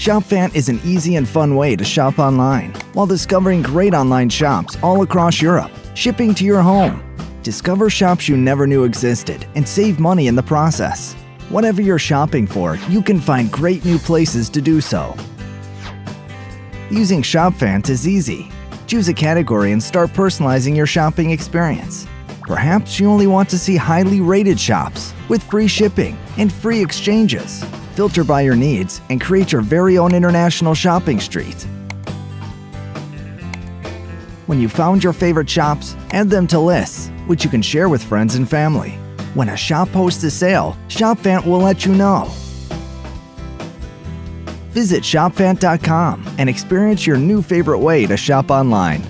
ShopFant is an easy and fun way to shop online while discovering great online shops all across Europe, shipping to your home. Discover shops you never knew existed and save money in the process. Whatever you're shopping for, you can find great new places to do so. Using ShopFant is easy. Choose a category and start personalizing your shopping experience. Perhaps you only want to see highly rated shops with free shipping and free exchanges. Filter by your needs and create your very own international shopping street. When you found your favorite shops, add them to lists, which you can share with friends and family. When a shop posts a sale, ShopFant will let you know. Visit shopfant.com and experience your new favorite way to shop online.